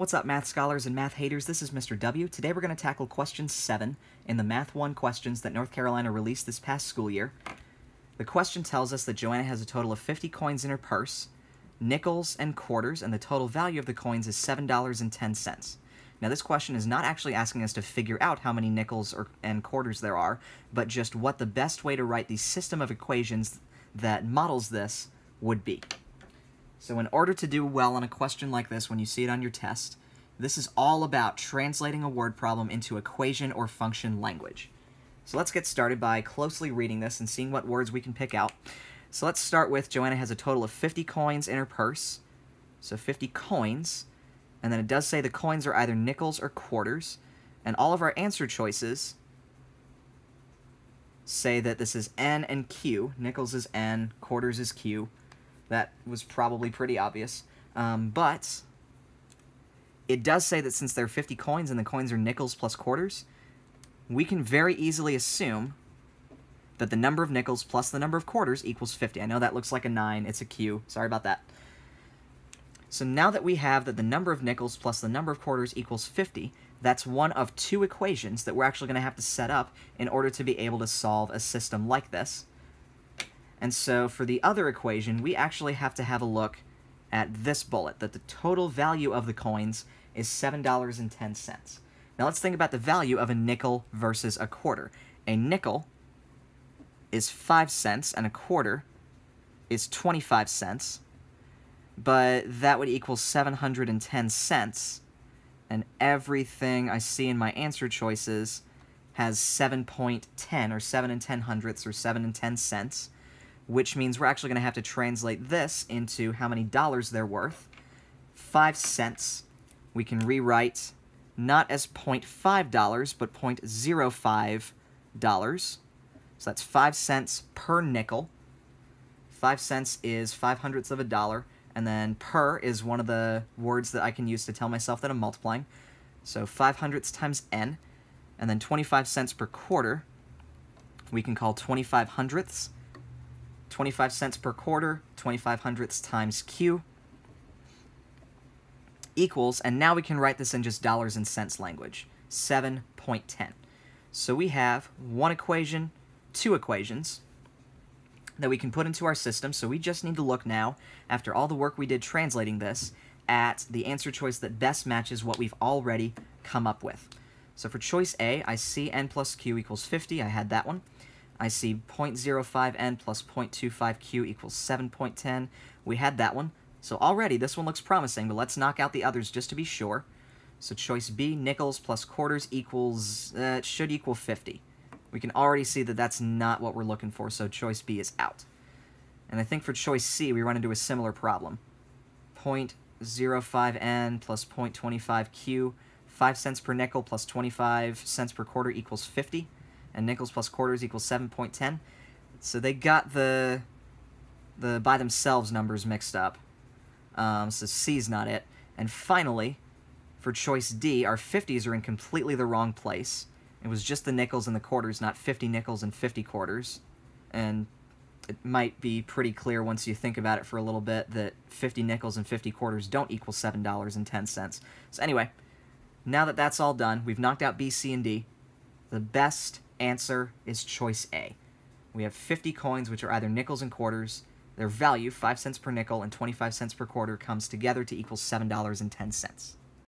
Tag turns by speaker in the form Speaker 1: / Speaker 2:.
Speaker 1: What's up, math scholars and math haters? This is Mr. W. Today we're going to tackle question 7 in the Math 1 questions that North Carolina released this past school year. The question tells us that Joanna has a total of 50 coins in her purse, nickels and quarters, and the total value of the coins is $7.10. Now, this question is not actually asking us to figure out how many nickels or, and quarters there are, but just what the best way to write the system of equations that models this would be. So in order to do well on a question like this when you see it on your test, this is all about translating a word problem into equation or function language. So let's get started by closely reading this and seeing what words we can pick out. So let's start with Joanna has a total of 50 coins in her purse. So 50 coins. And then it does say the coins are either nickels or quarters. And all of our answer choices say that this is N and Q. Nickels is N, quarters is Q. That was probably pretty obvious. Um, but it does say that since there are 50 coins and the coins are nickels plus quarters, we can very easily assume that the number of nickels plus the number of quarters equals 50. I know that looks like a 9. It's a Q. Sorry about that. So now that we have that the number of nickels plus the number of quarters equals 50, that's one of two equations that we're actually going to have to set up in order to be able to solve a system like this. And so for the other equation, we actually have to have a look at this bullet, that the total value of the coins is $7.10. Now let's think about the value of a nickel versus a quarter. A nickel is 5 cents, and a quarter is 25 cents, but that would equal 710 cents, and everything I see in my answer choices has 7.10, or 7 and 10 hundredths, or 7 and 10 cents, which means we're actually going to have to translate this into how many dollars they're worth. 5 cents we can rewrite not as $0.5, but $0.05. So that's 5 cents per nickel. 5 cents is 5 hundredths of a dollar, and then per is one of the words that I can use to tell myself that I'm multiplying. So 5 hundredths times n, and then 25 cents per quarter, we can call 25 hundredths, 25 cents per quarter, 25 hundredths times Q equals, and now we can write this in just dollars and cents language, 7.10. So we have one equation, two equations that we can put into our system, so we just need to look now, after all the work we did translating this, at the answer choice that best matches what we've already come up with. So for choice A, I see n plus q equals 50, I had that one. I see 0.05n plus 0.25q equals 7.10. We had that one. So already this one looks promising, but let's knock out the others just to be sure. So choice B, nickels plus quarters equals, uh, it should equal 50. We can already see that that's not what we're looking for, so choice B is out. And I think for choice C, we run into a similar problem. 0.05n plus 0.25q, 5 cents per nickel plus 25 cents per quarter equals 50 and nickels plus quarters equals 7.10. So they got the the by themselves numbers mixed up. Um, so C's not it. And finally, for choice D, our 50s are in completely the wrong place. It was just the nickels and the quarters, not 50 nickels and 50 quarters. And it might be pretty clear once you think about it for a little bit that 50 nickels and 50 quarters don't equal $7.10. So anyway, now that that's all done, we've knocked out B, C, and D. The best answer is choice A. We have 50 coins, which are either nickels and quarters. Their value, 5 cents per nickel and 25 cents per quarter, comes together to equal $7.10.